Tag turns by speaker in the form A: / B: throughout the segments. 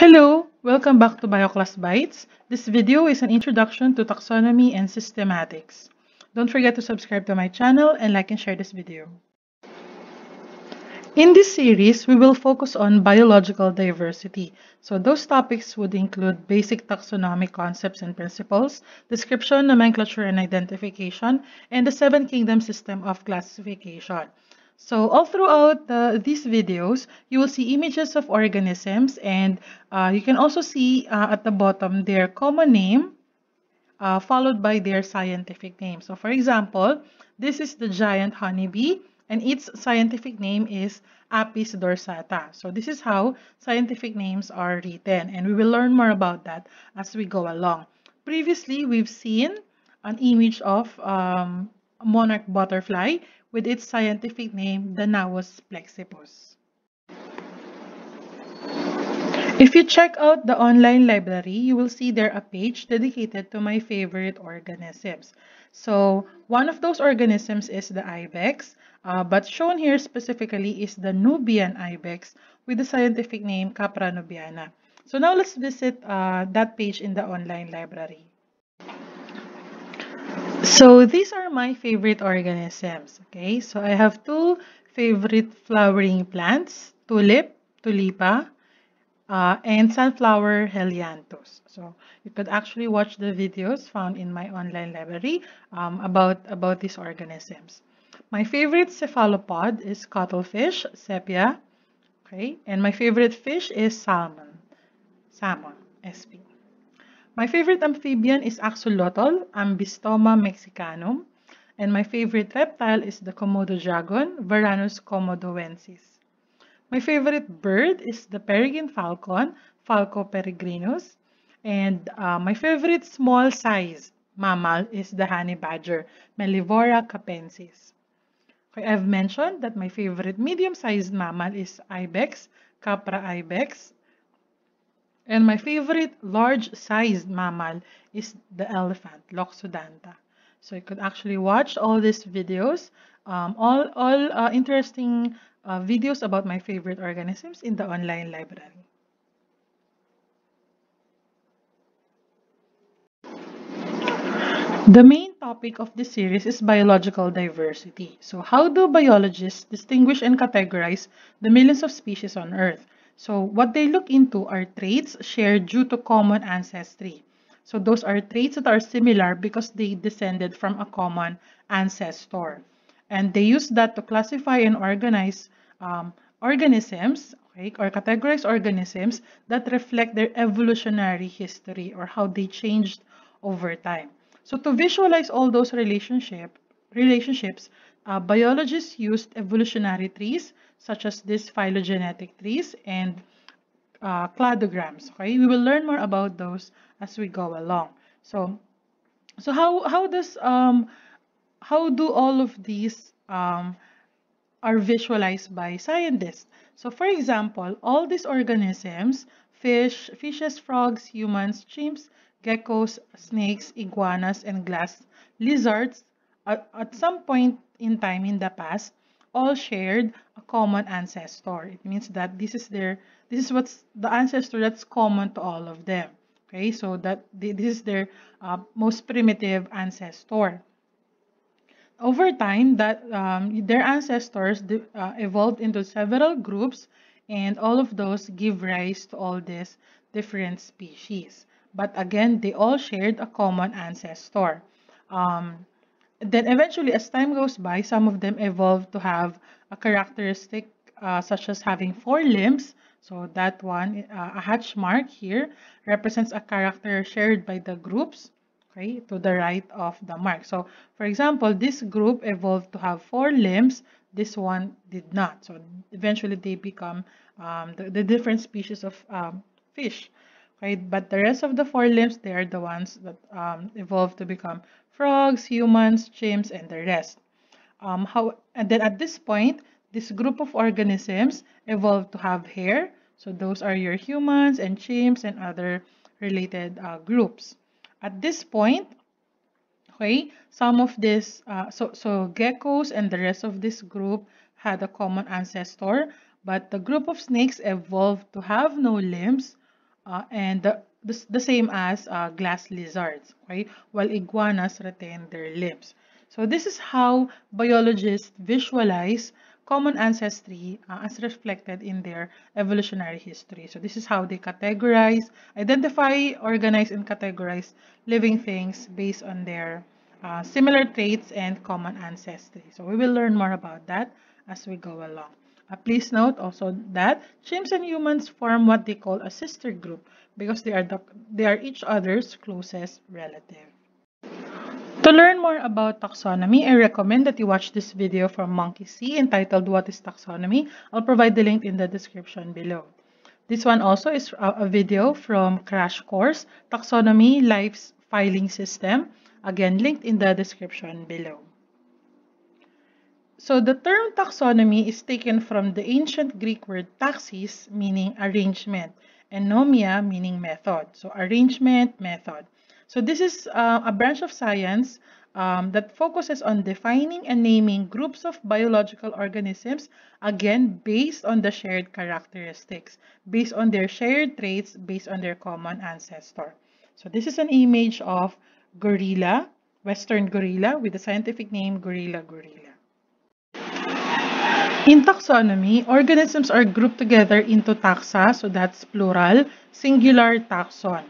A: Hello, welcome back to Bioclass Bites. This video is an introduction to taxonomy and systematics. Don't forget to subscribe to my channel and like and share this video. In this series, we will focus on biological diversity. So those topics would include basic taxonomic concepts and principles, description, nomenclature, and identification, and the seven kingdom system of classification. So all throughout the, these videos, you will see images of organisms and uh, you can also see uh, at the bottom their common name uh, followed by their scientific name. So for example, this is the giant honeybee and its scientific name is Apis dorsata. So this is how scientific names are written and we will learn more about that as we go along. Previously, we've seen an image of um, monarch butterfly with its scientific name the Danaus plexippus. If you check out the online library, you will see there a page dedicated to my favorite organisms. So one of those organisms is the ibex, uh, but shown here specifically is the Nubian ibex with the scientific name Capra nubiana. So now let's visit uh, that page in the online library. So these are my favorite organisms. Okay, so I have two favorite flowering plants, tulip, tulipa, uh, and sunflower helianthus. So you could actually watch the videos found in my online library um, about, about these organisms. My favorite cephalopod is cuttlefish, sepia, okay, and my favorite fish is salmon, Salmo, SP. My favorite amphibian is axolotl, Ambystoma mexicanum, and my favorite reptile is the Komodo dragon, Varanus komodoensis. My favorite bird is the peregrine falcon, Falco peregrinus, and uh, my favorite small size mammal is the honey badger, Mellivora capensis. Okay, I've mentioned that my favorite medium-sized mammal is ibex, Capra ibex, and my favorite large-sized mammal is the elephant, Loxodonta. So you could actually watch all these videos, um, all, all uh, interesting uh, videos about my favorite organisms in the online library. The main topic of this series is biological diversity. So how do biologists distinguish and categorize the millions of species on Earth? So what they look into are traits shared due to common ancestry. So those are traits that are similar because they descended from a common ancestor. And they use that to classify and organize um, organisms okay, or categorize organisms that reflect their evolutionary history or how they changed over time. So to visualize all those relationship, relationships, uh, biologists used evolutionary trees such as these phylogenetic trees and uh, cladograms. Okay, we will learn more about those as we go along. So, so how how does um how do all of these um are visualized by scientists? So, for example, all these organisms, fish, fishes, frogs, humans, chimps, geckos, snakes, iguanas, and glass lizards, at, at some point in time in the past, all shared a common ancestor. It means that this is their this is what's the ancestor that's common to all of them. Okay, so that this is their uh, most primitive ancestor. Over time, that um, their ancestors uh, evolved into several groups, and all of those give rise to all these different species. But again, they all shared a common ancestor. Um, then eventually, as time goes by, some of them evolve to have a characteristic uh, such as having four limbs. So that one, uh, a hatch mark here, represents a character shared by the groups, okay, to the right of the mark. So, for example, this group evolved to have four limbs. This one did not. So, eventually they become um, the, the different species of um, fish right? But the rest of the four limbs, they are the ones that um, evolved to become frogs, humans, chimps, and the rest. Um, how, and then at this point, this group of organisms evolved to have hair. So those are your humans and chimps and other related uh, groups. At this point, okay, some of this, uh, so, so geckos and the rest of this group had a common ancestor, but the group of snakes evolved to have no limbs uh, and the, the, the, same as uh, glass lizards, okay? While iguanas retain their limbs. So this is how biologists visualize common ancestry uh, as reflected in their evolutionary history. So this is how they categorize, identify, organize, and categorize living things based on their uh, similar traits and common ancestry. So we will learn more about that as we go along. Uh, please note also that chimps and humans form what they call a sister group because they are, the, they are each other's closest relative. To learn more about taxonomy, I recommend that you watch this video from Monkey See entitled What is Taxonomy? I'll provide the link in the description below. This one also is a video from Crash Course, Taxonomy Life's Filing System, again linked in the description below. So the term taxonomy is taken from the ancient Greek word taxis, meaning arrangement, and nomia, meaning method. So arrangement, method. So this is uh, a branch of science um, that focuses on defining and naming groups of biological organisms, again, based on the shared characteristics, based on their shared traits, based on their common ancestor. So this is an image of gorilla, western gorilla, with the scientific name gorilla gorilla. In taxonomy, organisms are grouped together into taxa, so that's plural, singular taxon.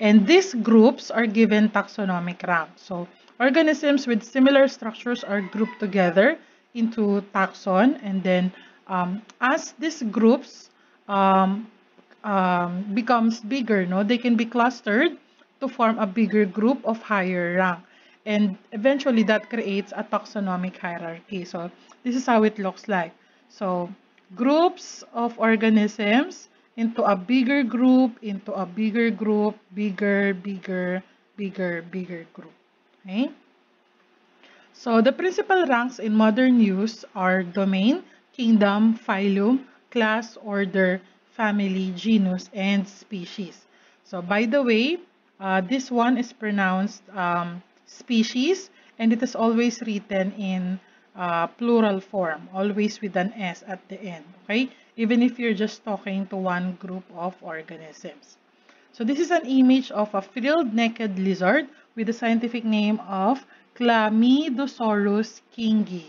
A: And these groups are given taxonomic rank. So organisms with similar structures are grouped together into taxon. And then um, as these groups um, um, becomes bigger, no, they can be clustered to form a bigger group of higher rank. And eventually that creates a taxonomic hierarchy. So this is how it looks like. So groups of organisms into a bigger group, into a bigger group, bigger, bigger, bigger, bigger group. Okay? So the principal ranks in modern use are domain, kingdom, phylum, class, order, family, genus, and species. So by the way, uh, this one is pronounced um, species and it is always written in uh, plural form, always with an S at the end, okay? Even if you're just talking to one group of organisms. So this is an image of a frilled necked lizard with the scientific name of Chlamydosaurus kingi.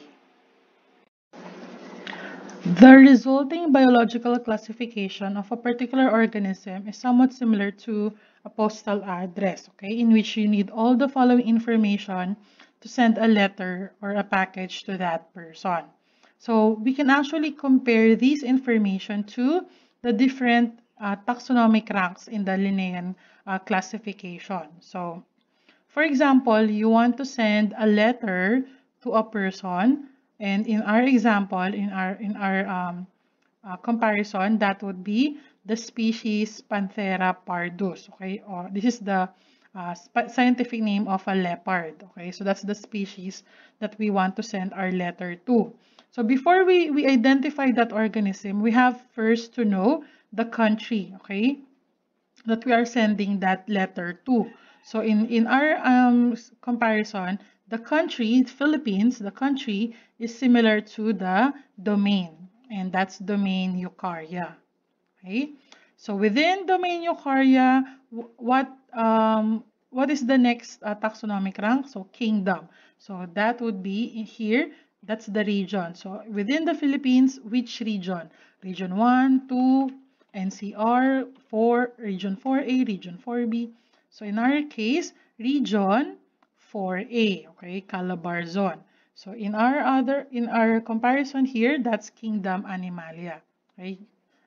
A: The resulting biological classification of a particular organism is somewhat similar to postal address, okay, in which you need all the following information to send a letter or a package to that person. So we can actually compare this information to the different uh, taxonomic ranks in the Linnaean uh, classification. So, for example, you want to send a letter to a person, and in our example, in our in our um, uh, comparison, that would be the species Panthera pardus. Okay, or this is the uh, scientific name of a leopard. Okay, so that's the species that we want to send our letter to. So before we, we identify that organism, we have first to know the country, okay, that we are sending that letter to. So in, in our um, comparison, the country, Philippines, the country is similar to the domain, and that's domain Eukarya. Okay, so within domain Eukarya, what um, what is the next uh, taxonomic rank? So kingdom. So that would be here. That's the region. So within the Philippines, which region? Region 1, 2, NCR, 4, Region 4A, Region 4B. So in our case, Region 4A, okay, Calabarzon. So in our other, in our comparison here, that's Kingdom Animalia, okay,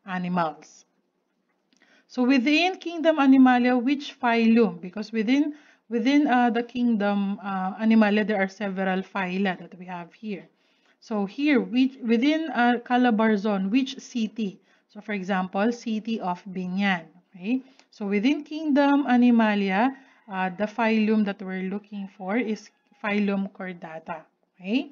A: animals. So within kingdom Animalia, which phylum? Because within within uh, the kingdom uh, Animalia, there are several phyla that we have here. So here, which, within uh, Calabarzon, which city? So for example, city of Biñan. Okay. So within kingdom Animalia, uh, the phylum that we're looking for is phylum Chordata. Okay.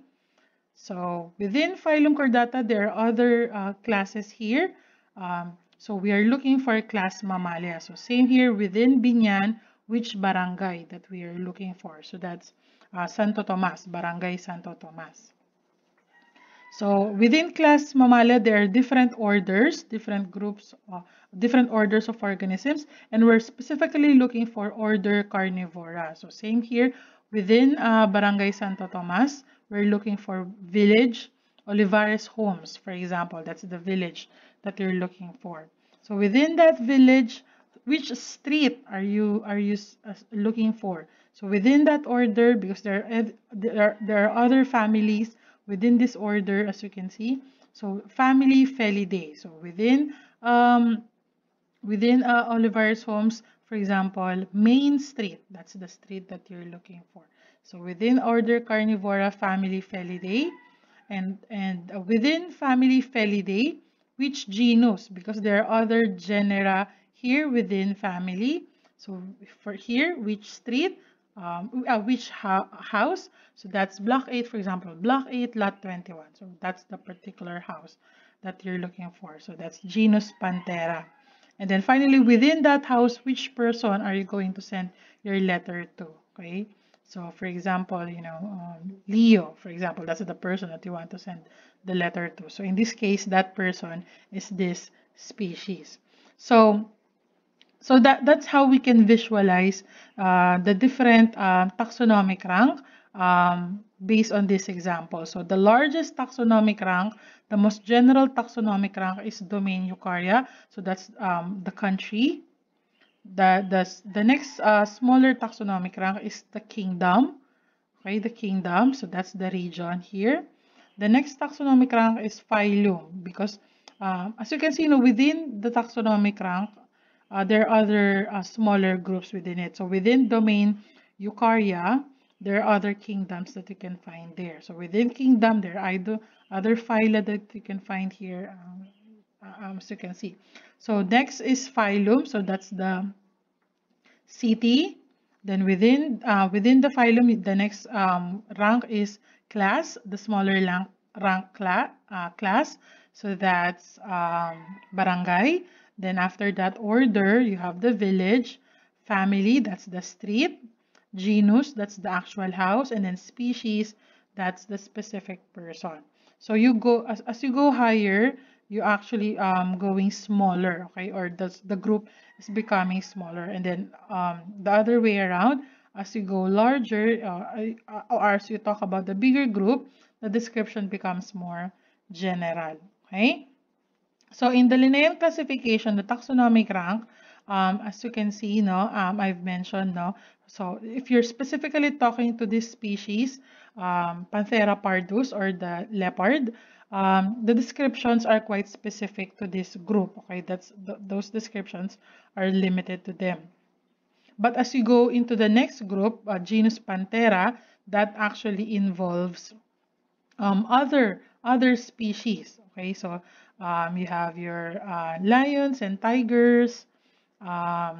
A: So within phylum Chordata, there are other uh, classes here. Um, so we are looking for class Mammalia. So same here within Biñan, which barangay that we are looking for. So that's uh, Santo Tomas, Barangay Santo Tomas. So within class Mammalia, there are different orders, different groups, uh, different orders of organisms, and we're specifically looking for order Carnivora. So same here, within uh, Barangay Santo Tomas, we're looking for village Olivares Homes, for example. That's the village that you're looking for. So within that village, which street are you are you uh, looking for? So within that order, because there are, there are, there are other families within this order, as you can see. So family Felidae. So within um, within uh, Olivares Homes, for example, Main Street. That's the street that you're looking for. So within order Carnivora, family Felidae, and and within family Felidae, which genus? Because there are other genera here within family. So for here, which street? um, uh, which house. So that's block 8, for example, block 8, lot 21. So that's the particular house that you're looking for. So that's genus Panthera. And then finally, within that house, which person are you going to send your letter to? Okay. So for example, you know, um, Leo, for example, that's the person that you want to send the letter to. So in this case, that person is this species. So so that, that's how we can visualize uh, the different uh, taxonomic rank um, based on this example. So the largest taxonomic rank, the most general taxonomic rank is domain Eukarya. So that's um, the country. The, the, the next uh, smaller taxonomic rank is the kingdom. Okay, the kingdom. So that's the region here. The next taxonomic rank is phylum because um, as you can see, you know, within the taxonomic rank, uh, there are other uh, smaller groups within it. So within domain Eukarya, there are other kingdoms that you can find there. So within kingdom, there are other phyla that you can find here, um, uh, um, as you can see. So next is phylum. So that's the city. Then within uh, within the phylum, the next um, rank is class, the smaller rank, rank cla uh, class. So that's um, barangay. Then after that order, you have the village, family, that's the street, genus, that's the actual house, and then species, that's the specific person. So you go, as, as you go higher, you actually um going smaller, okay, or the, the group is becoming smaller. And then um, the other way around, as you go larger, uh, or as you talk about the bigger group, the description becomes more general, okay? So in the Linnaean classification, the taxonomic rank, um, as you can see, no, um, I've mentioned, no. So if you're specifically talking to this species, um, Panthera pardus or the leopard, um, the descriptions are quite specific to this group. Okay, that's th those descriptions are limited to them. But as you go into the next group, uh, genus Panthera, that actually involves um, other other species. Okay, so um, you have your uh, lions and tigers, um,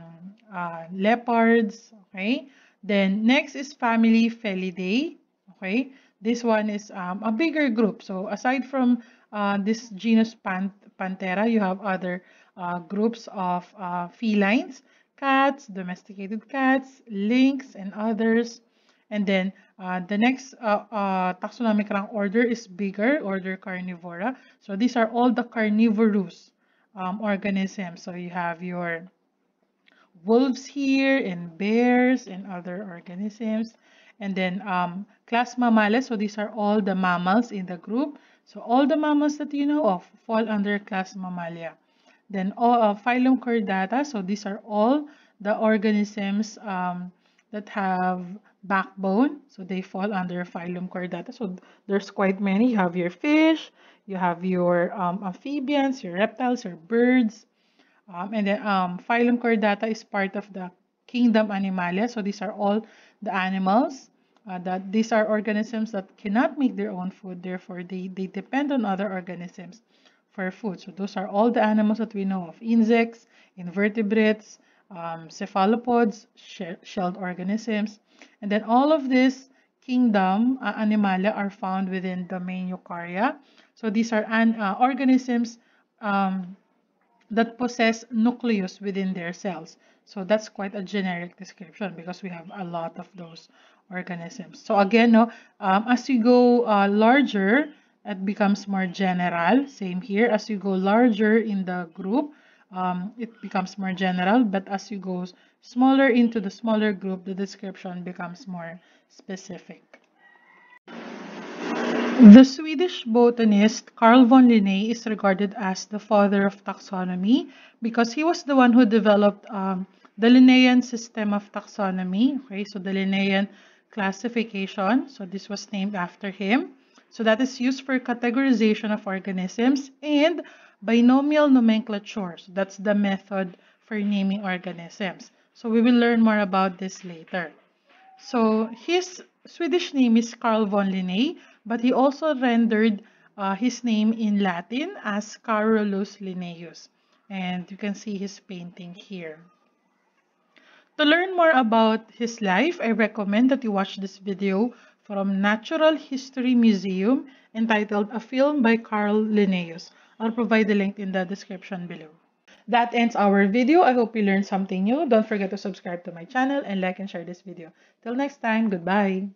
A: uh, leopards, okay? Then next is family Felidae, okay? This one is um, a bigger group. So aside from uh, this genus Pan Panthera, you have other uh, groups of uh, felines, cats, domesticated cats, lynx, and others. And then uh, the next uh, uh, taxonomic rank order is bigger, order Carnivora. So these are all the carnivorous um, organisms. So you have your wolves here and bears and other organisms. And then um, class Mammalia, so these are all the mammals in the group. So all the mammals that you know of fall under class Mammalia. Then all, uh, phylum Chordata, so these are all the organisms um, that have backbone. So they fall under phylum Chordata. So there's quite many. You have your fish, you have your um, amphibians, your reptiles, your birds. Um, and then um, phylum Chordata is part of the kingdom Animalia. So these are all the animals. Uh, that these are organisms that cannot make their own food. Therefore, they, they depend on other organisms for food. So those are all the animals that we know of. Insects, invertebrates, um, cephalopods, shelled organisms. And then all of this kingdom, uh, Animalia, are found within domain Eukarya. So these are an, uh, organisms um, that possess nucleus within their cells. So that's quite a generic description because we have a lot of those organisms. So again, no, um, as you go uh, larger, it becomes more general. Same here, as you go larger in the group, um, it becomes more general, but as you go smaller into the smaller group, the description becomes more specific. The Swedish botanist Carl von Linné is regarded as the father of taxonomy because he was the one who developed um, the Linnaean system of taxonomy. Okay, so the Linnaean classification. So this was named after him. So that is used for categorization of organisms and binomial nomenclature. So that's the method for naming organisms. So we will learn more about this later. So his Swedish name is Carl von Linné, but he also rendered uh, his name in Latin as Carolus Linnaeus. And you can see his painting here. To learn more about his life, I recommend that you watch this video from Natural History Museum entitled A Film by Carl Linnaeus. I'll provide the link in the description below. That ends our video. I hope you learned something new. Don't forget to subscribe to my channel and like and share this video. Till next time, goodbye!